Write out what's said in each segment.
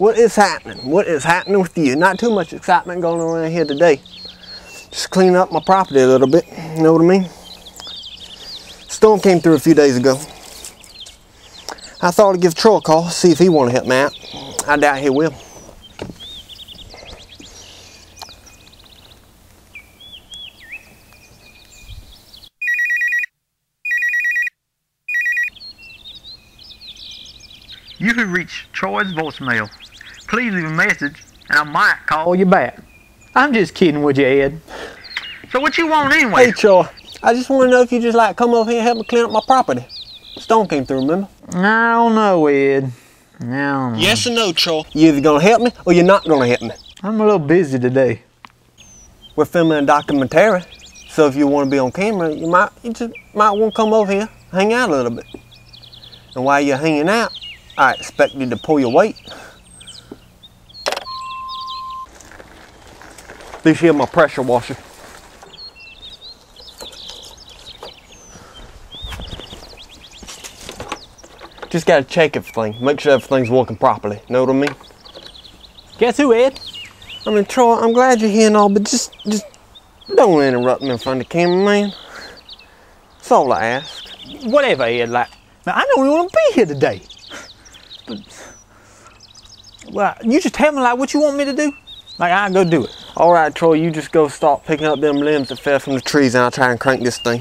What is happening? What is happening with you? Not too much excitement going on around here today. Just clean up my property a little bit. You know what I mean? Storm came through a few days ago. I thought I'd give Troy a call, see if he want to help me out. I doubt he will. You have reached Troy's voicemail. Please leave a message and I might call you back. I'm just kidding with you, Ed. So what you want anyway? Hey Troy, I just want to know if you just like come over here and help me clean up my property. Stone came through, remember? I don't know, Ed. I don't know. Yes or no, Troy? You either gonna help me or you're not gonna help me. I'm a little busy today. We're filming a documentary, so if you want to be on camera, you might you just might want to come over here, hang out a little bit. And while you're hanging out, I expect you to pull your weight. This here my pressure washer. Just gotta check everything, make sure everything's working properly. Know what I mean? Guess who, Ed? I mean, Troy, I'm glad you're here and all, but just, just don't interrupt me in front of the camera, man. That's all I ask. Whatever, Ed. Like, now, I don't even want to be here today. But, well, you just tell me like what you want me to do. Like I'll go do it. All right, Troy, you just go start picking up them limbs that fell from the trees, and I'll try and crank this thing.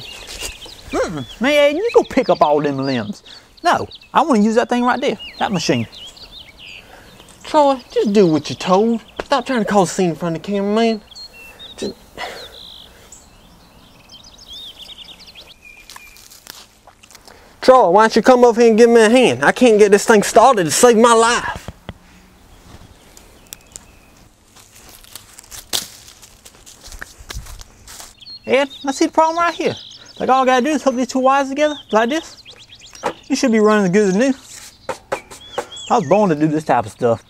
Mm-mm. Man, you go pick up all them limbs. No, I want to use that thing right there, that machine. Troy, just do what you're told. Stop trying to cause a scene in front of the camera, man. Just... Troy, why don't you come over here and give me a hand? I can't get this thing started to save my life. Ed, I see the problem right here. Like all I gotta do is hook these two wires together, like this. You should be running as good as new. I was born to do this type of stuff.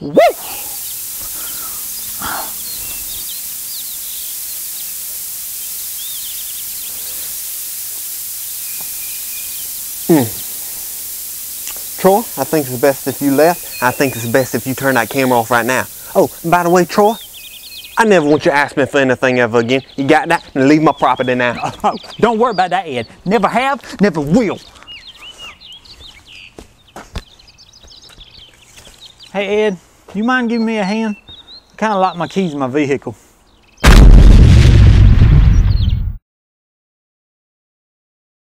Woo! Hmm. Troy, I think it's best if you left. I think it's best if you turn that camera off right now. Oh, and by the way, Troy, I never want you to ask me for anything ever again. You got that? Now leave my property now. Don't worry about that, Ed. Never have, never will. Hey, Ed, you mind giving me a hand? I kind of locked my keys in my vehicle.